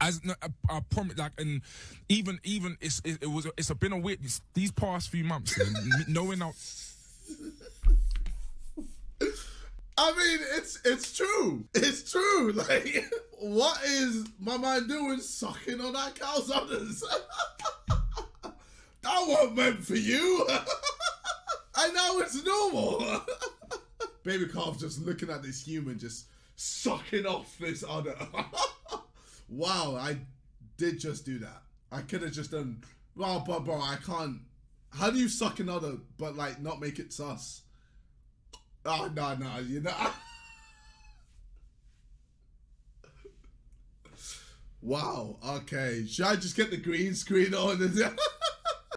As I, I promise, like, and even even it's it, it was it's been a weird it's, these past few months, knowing how I mean, it's it's true. It's true. Like, what is my mind doing sucking on that cow's udders? that wasn't meant for you. and now it's normal. Baby calf just looking at this human just sucking off this udder. Wow, I did just do that. I could have just done. Well, but bro, I can't. How do you suck another, but like not make it sus? Oh no no you know. wow. Okay. Should I just get the green screen on?